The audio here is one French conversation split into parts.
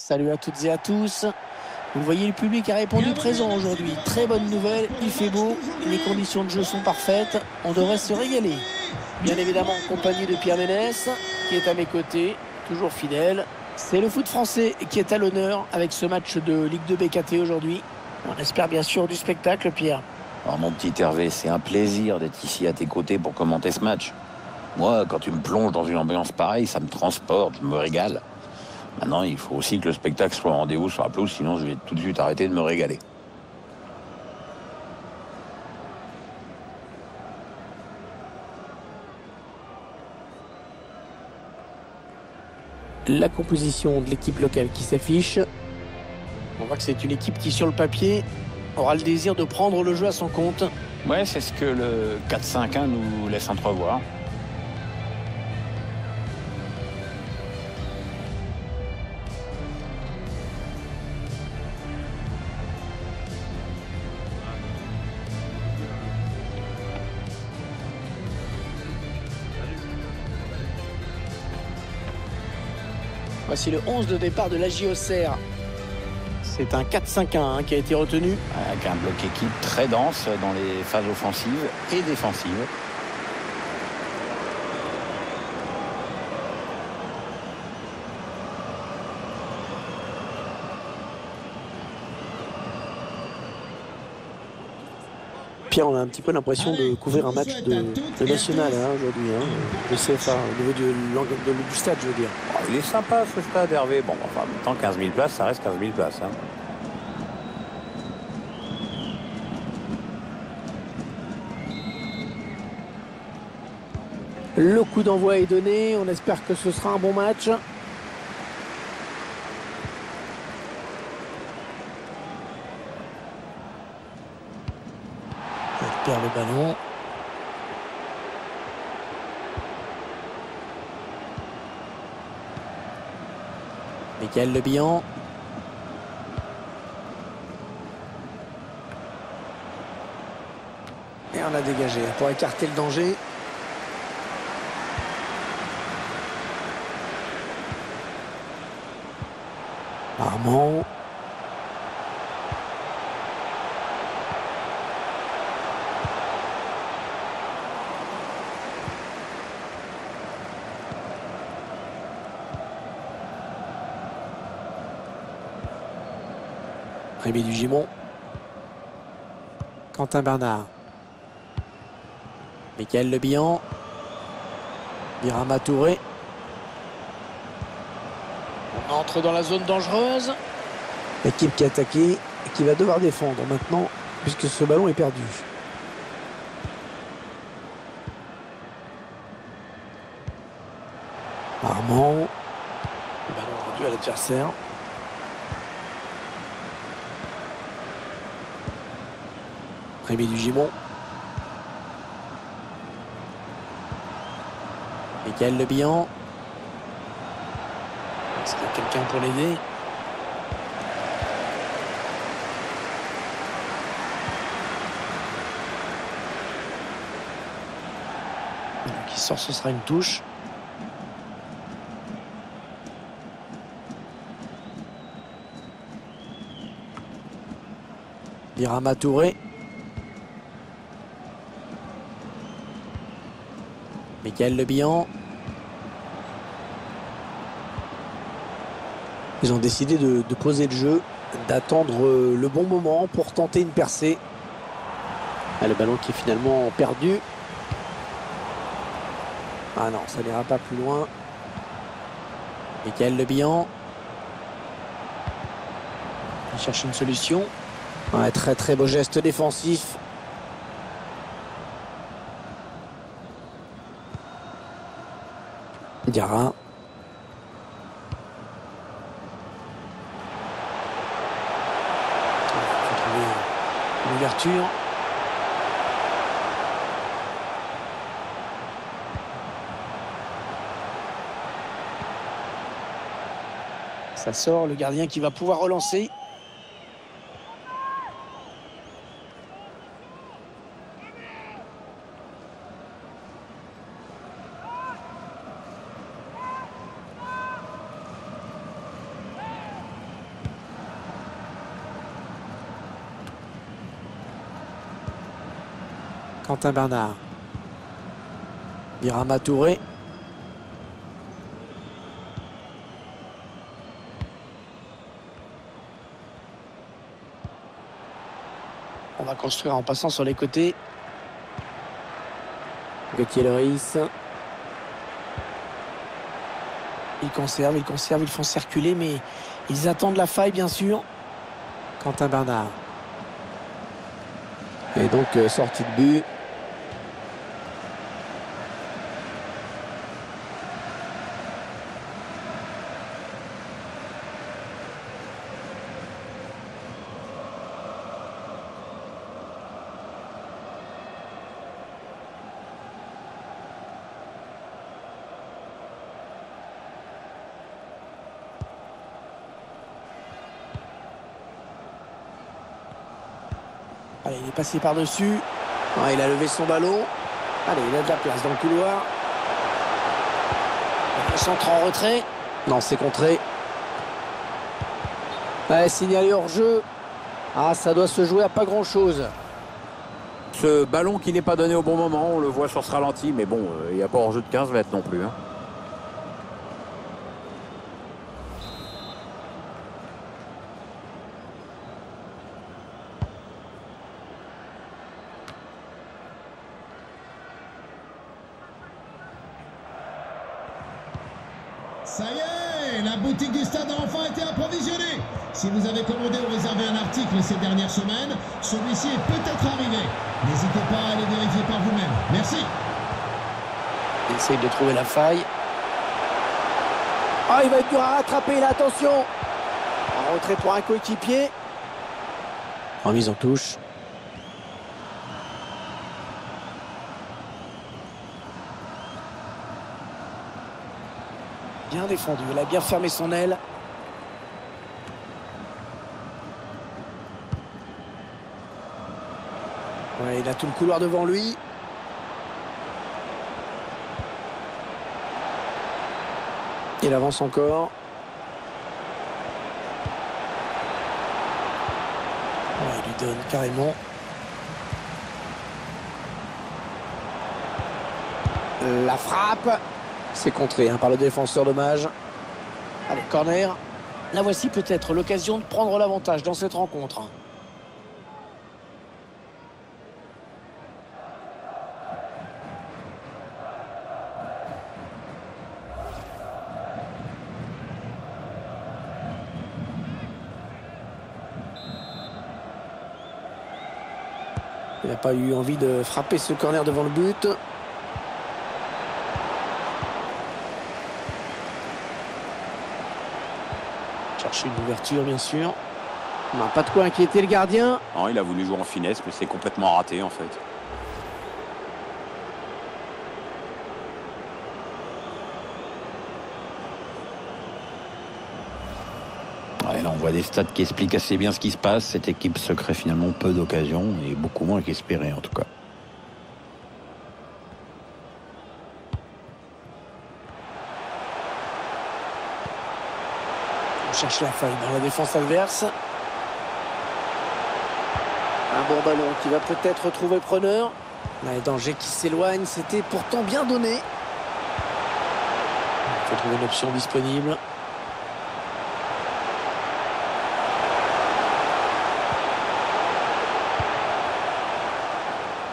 Salut à toutes et à tous. Vous voyez, le public a répondu présent aujourd'hui. Très bonne nouvelle, il fait beau, les conditions de jeu sont parfaites, on devrait se régaler. Bien évidemment en compagnie de Pierre Ménès, qui est à mes côtés, toujours fidèle. C'est le foot français qui est à l'honneur avec ce match de Ligue 2 BKT aujourd'hui. On espère bien sûr du spectacle, Pierre. Alors mon petit Hervé, c'est un plaisir d'être ici à tes côtés pour commenter ce match. Moi, quand tu me plonges dans une ambiance pareille, ça me transporte, je me régale. Maintenant, il faut aussi que le spectacle soit en rendez-vous sur la pelouse, sinon je vais tout de suite arrêter de me régaler. La composition de l'équipe locale qui s'affiche. On voit que c'est une équipe qui, sur le papier, aura le désir de prendre le jeu à son compte. Ouais, c'est ce que le 4-5-1 nous laisse entrevoir. Voici le 11 de départ de la JOCR. C'est un 4-5-1 hein, qui a été retenu. Avec un bloc équipe très dense dans les phases offensives et défensives. Pierre, on a un petit peu l'impression de couvrir un match de, de national hein, aujourd'hui, hein, de CFA, au niveau du, de- du stade, je veux dire. Oh, il est sympa ce stade, Hervé. Bon, enfin, en même temps, 15 000 places, ça reste 15 000 places. hein. Le coup d'envoi est donné, on espère que ce sera un bon match. Il perd le ballon. Michael Le Bihan. Et on a dégagé pour écarter le danger. Armand. Rémi Dugimon. Quentin Bernard. Michael Le Bihan. Birama Touré. On entre dans la zone dangereuse. L'équipe qui a attaqué et qui va devoir défendre maintenant puisque ce ballon est perdu. Armand. Le ballon rendu à l'adversaire. Rémi Dugimon. Michael Le Bihan. Est-ce qu'il y a quelqu'un pour l'aider Qui sort, ce sera une touche. Birama Touré. Michael Le Bihan. Ils ont décidé de, poser le jeu, d'attendre euh, le bon moment pour tenter une percée. Ah, le ballon qui est finalement perdu. Ah non, ça n'ira pas plus loin. Michael Le Bihan. Il cherche une solution. Très très beau geste défensif. Diarra. Il faut trouver Ça sort, le gardien qui va pouvoir relancer. Quentin Bernard. Birama Touré. On va construire en passant sur les côtés. Gauthier Loris. Ils conservent, ils conservent, ils font circuler, mais ils attendent la faille, bien sûr. Quentin Bernard. Et donc, euh, sortie de but. Il est passé par-dessus. Il a levé son ballon. Allez, il a de la place dans le couloir. Le centre en retrait. Non, c'est contré. Ouais, signalé hors jeu. Ah, ça doit se jouer à pas grand-chose. Ce ballon qui n'est pas donné au bon moment, on le voit sur ce ralenti, mais bon, euh, il n'y a pas hors jeu de 15 mètres non plus. hein. Ça y est, la boutique du stade a enfin été approvisionnée. Si vous avez commandé ou réservé un article ces dernières semaines, celui-ci est peut-être arrivé. N'hésitez pas à aller vérifier par vous-même. Merci. Il essaye de trouver la faille. Ah, il va être dur à rattraper, là, attention En retrait pour un coéquipier. En mise en touche. Bien défendu, il a bien fermé son aile. Ouais, il a tout le couloir devant lui. Il avance encore. Ouais, il lui donne carrément. La frappe. C'est contré hein, par le défenseur dommage. Allez, corner. La voici peut-être l'occasion de prendre l'avantage dans cette rencontre. Il n'a pas eu envie de frapper ce corner devant le but. Chercher une ouverture, bien sûr. On n'a pas de quoi inquiéter le gardien. Non, il a voulu jouer en finesse, mais c'est complètement raté en fait. Ouais, là, on voit des stats qui expliquent assez bien ce qui se passe. Cette équipe se crée finalement peu d'occasions et beaucoup moins qu'espéré en tout cas. Cherche la faille dans la défense adverse. Un bon ballon qui va peut-être retrouver preneur. Les dangers qui s'éloignent, c'était pourtant bien donné. Il faut trouver une option disponible.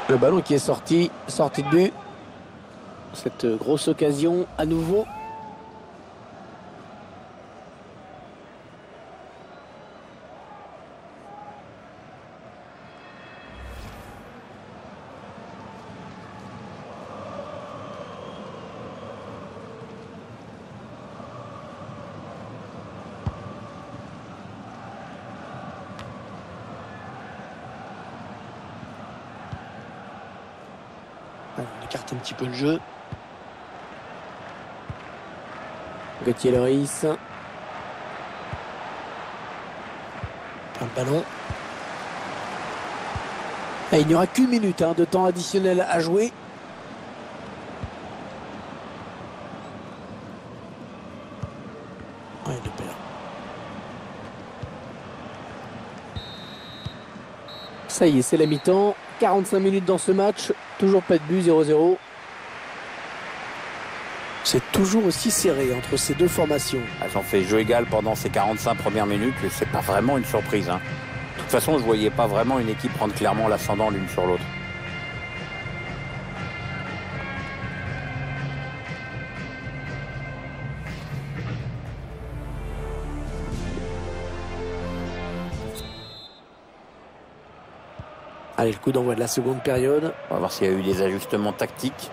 Le ballon qui est sorti, sorti de but. Cette grosse occasion à nouveau. Allez, On écarte un petit peu le jeu. Gauthier Loris. Plein de ballon. Et il n'y aura qu'une minute hein, de temps additionnel à jouer. Ouais, il le perd. Ça y est, c'est la mi-temps. 45 minutes dans ce match. Toujours pas de but, 0-0. C'est toujours aussi serré entre ces deux formations. Ont fait jeu égal pendant ces 45 premières minutes c'est pas vraiment une surprise. hein. De toute façon, je voyais pas vraiment une équipe prendre clairement l'ascendant l'une sur l'autre. Allez, le coup d'envoi de la seconde période. On va voir s'il y a eu des ajustements tactiques.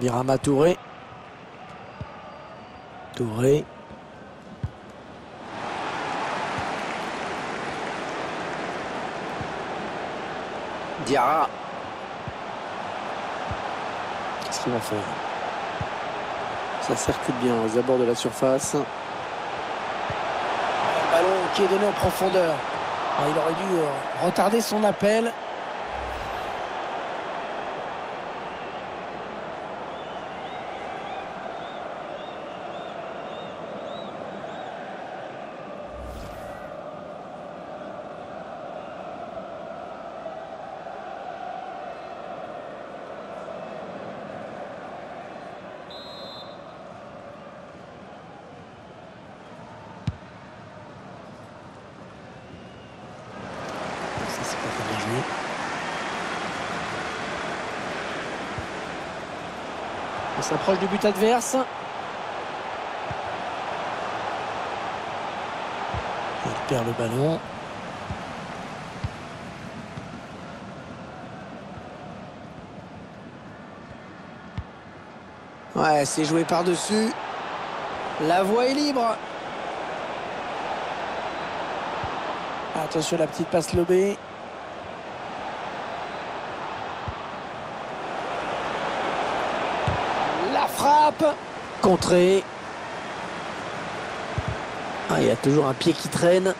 Birama Touré. Touré. Diarra. Qu'est-ce qu'il va faire? Ça circule bien aux abords de la surface. Qui est donné en profondeur. Ah, il aurait dû euh, retarder son appel. Ça, c'est pas très bien joué. On s'approche du but adverse. Il perd le ballon. Ouais, c'est joué par-dessus. La voie est libre. Attention à la petite passe lobée. La frappe. Contrée. Ah, il y a toujours un pied qui traîne.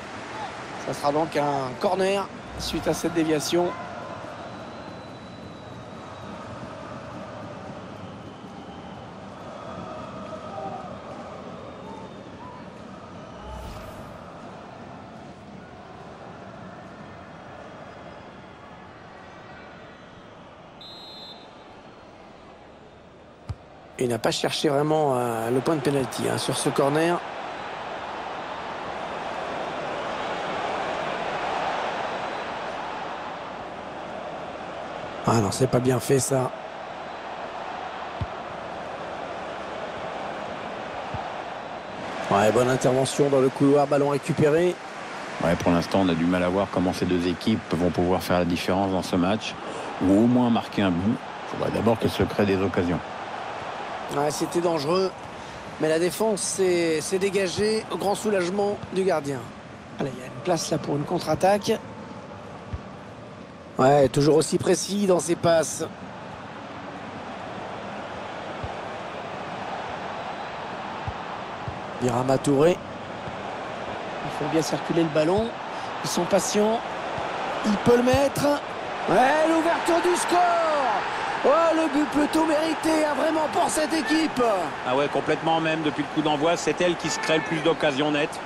Ça sera donc un corner suite à cette déviation. Il n'a pas cherché vraiment euh, le point de pénalty hein, sur ce corner. Ah non, c'est pas bien fait ça. Ouais, bonne intervention dans le couloir, ballon récupéré. Ouais, pour l'instant, on a du mal à voir comment ces deux équipes vont pouvoir faire la différence dans ce match, ou au moins marquer un but. Il faudra d'abord qu'elles se créent des occasions. Ouais, c'était dangereux. Mais la défense s'est dégagée au grand soulagement du gardien. Allez, il y a une place là pour une contre-attaque. Ouais, toujours aussi précis dans ses passes. Birama Touré. Il faut bien circuler le ballon. Ils sont patients. Il peut le mettre. Ouais, l'ouverture du score Oh, le but plutôt mérité, hein, vraiment pour cette équipe Ah ouais, complètement même, depuis le coup d'envoi, c'est elle qui se crée le plus d'occasions nettes.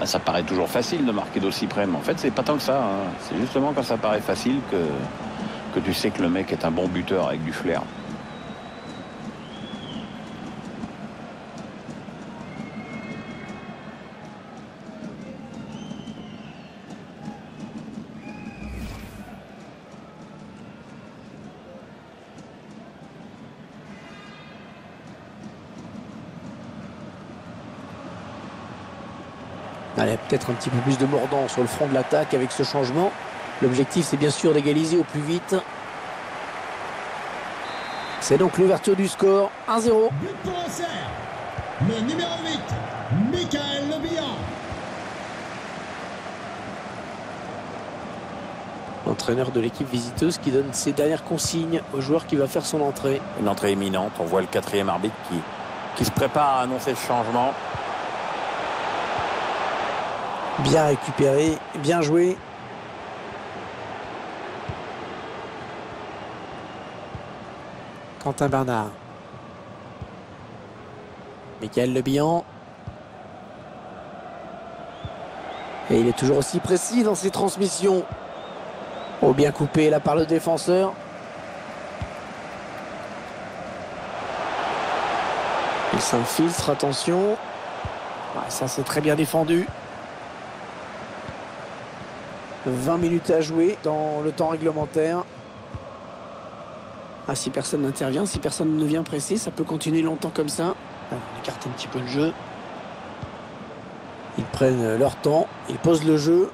Ah, Ça paraît toujours facile de marquer d'aussi près, mais en fait, c'est pas tant que ça. hein. C'est justement quand ça paraît facile que, que tu sais que le mec est un bon buteur avec du flair. Allez, peut-être un petit peu plus de mordant sur le front de l'attaque avec ce changement. L'objectif, c'est bien sûr d'égaliser au plus vite. C'est donc l'ouverture du score, 1-0. But pour Auxerre. Le numéro 8, Michael. L'entraîneur de l'équipe visiteuse qui donne ses dernières consignes au joueur qui va faire son entrée. Une entrée imminente, on voit le quatrième arbitre qui, qui se prépare à annoncer le changement. Bien récupéré, bien joué. Quentin Bernard. Michael Le Bihan. Et il est toujours aussi précis dans ses transmissions. Oh, bien coupé là par le défenseur. Il s'infiltre, attention. ça c'est très bien défendu. 20 minutes à jouer dans le temps réglementaire. Ah, si personne n'intervient, si personne ne vient presser, ça peut continuer longtemps comme ça. on écarte un petit peu le jeu. Ils prennent leur temps, ils posent le jeu.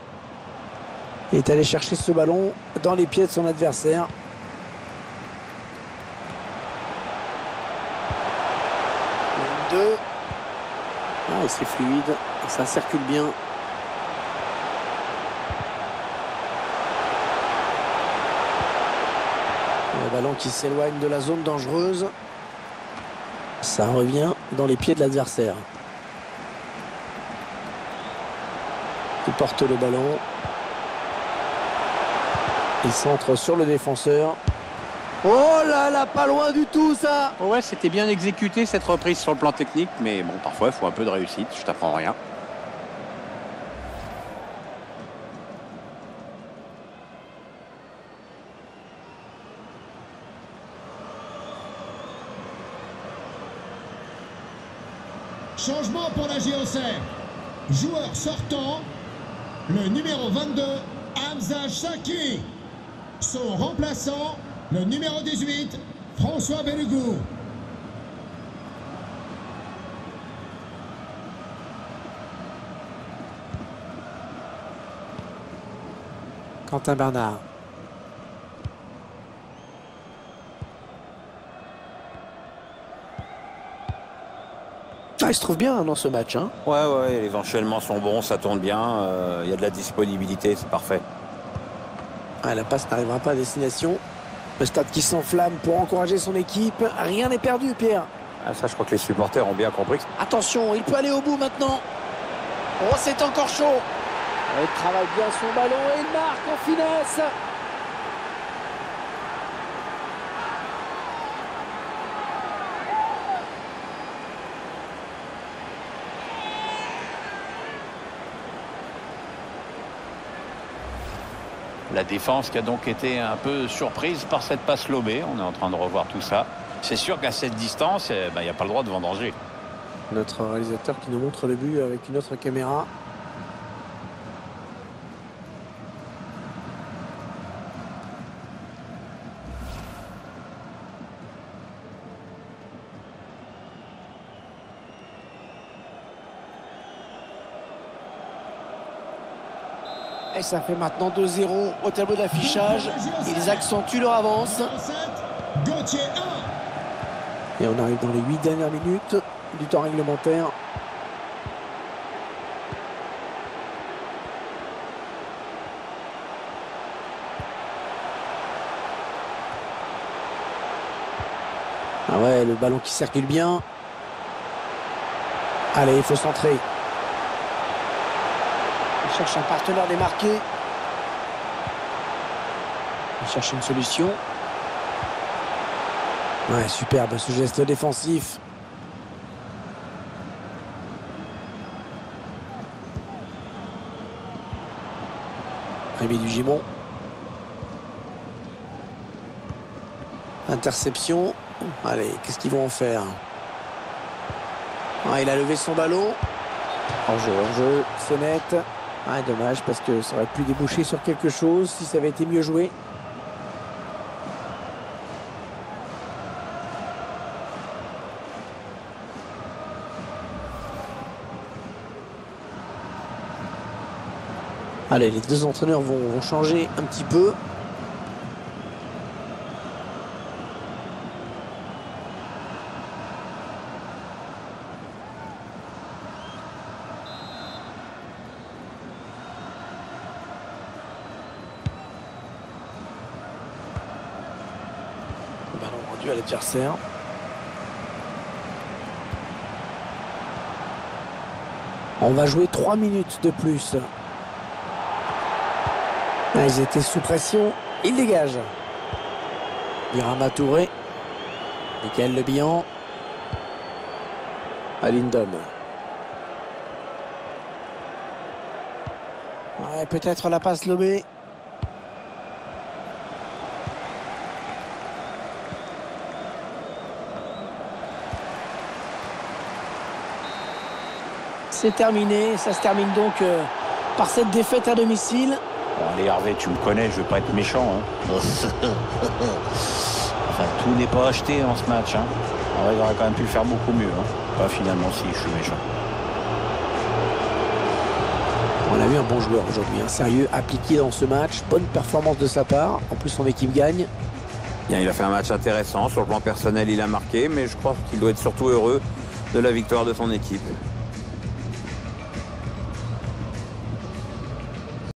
Il est allé chercher ce ballon dans les pieds de son adversaire. Deux. Ah, c'est fluide, ça circule bien. Le ballon qui s'éloigne de la zone dangereuse. Ça revient dans les pieds de l'adversaire. Il porte le ballon. Il centre sur le défenseur. Oh là là, pas loin du tout ça Ouais, c'était bien exécuté cette reprise sur le plan technique, mais bon, parfois il faut un peu de réussite, je t'apprends rien. Changement pour la JOC. Joueur sortant, le numéro 22, Hamza Chaki. Son remplaçant, le numéro 18, François Bellugou. Quentin Bernard. Ah, il se trouve bien dans ce match. Hein. Ouais, ouais, les enchaînements sont bons, ça tourne bien. Euh, il y a de la disponibilité, c'est parfait. Ah, la passe n'arrivera pas à destination. Le stade qui s'enflamme pour encourager son équipe. Rien n'est perdu, Pierre. Ah, ça, je crois que les supporters ont bien compris. Attention, il peut aller au bout maintenant. Oh, c'est encore chaud. Il travaille bien son ballon et il marque en finesse. La défense qui a donc été un peu surprise par cette passe lobée. On est en train de revoir tout ça. C'est sûr qu'à cette distance, eh ben, il n'y a pas le droit de vendanger. Notre réalisateur qui nous montre le but avec une autre caméra. Ça fait maintenant 2-0 au tableau d'affichage. Ils accentuent leur avance. Et on arrive dans les 8 dernières minutes du temps réglementaire. Ah ouais, le ballon qui circule bien. Allez, il faut centrer cherche un partenaire démarqué. Il cherche une solution. Ouais, superbe ce geste défensif. Rémi du Gimon. Interception. Allez, qu'est-ce qu'ils vont en faire? Ah, Il a levé son ballon. En jeu, en jeu, net. Ah, dommage parce que ça aurait pu déboucher sur quelque chose si ça avait été mieux joué. Allez, les deux entraîneurs vont changer un petit peu. À l'adversaire. On va jouer 3 minutes de plus. Ah, ils étaient sous pression. Il dégage. Birama Touré. Michael Le Bihan. Peut-être la passe lobée. C'est terminé. Ça se termine donc euh, par cette défaite à domicile. Bon, allez, Hervé, tu me connais, je veux pas être méchant. hein. enfin, tout n'est pas acheté dans ce match. Hein. Ouais, il aurait quand même pu faire beaucoup mieux. Hein. Pas finalement, si, je suis méchant. On a vu un bon joueur aujourd'hui, un sérieux, appliqué dans ce match. Bonne performance de sa part. En plus, son équipe gagne. Bien, il a fait un match intéressant. Sur le plan personnel, il a marqué, mais je crois qu'il doit être surtout heureux de la victoire de son équipe.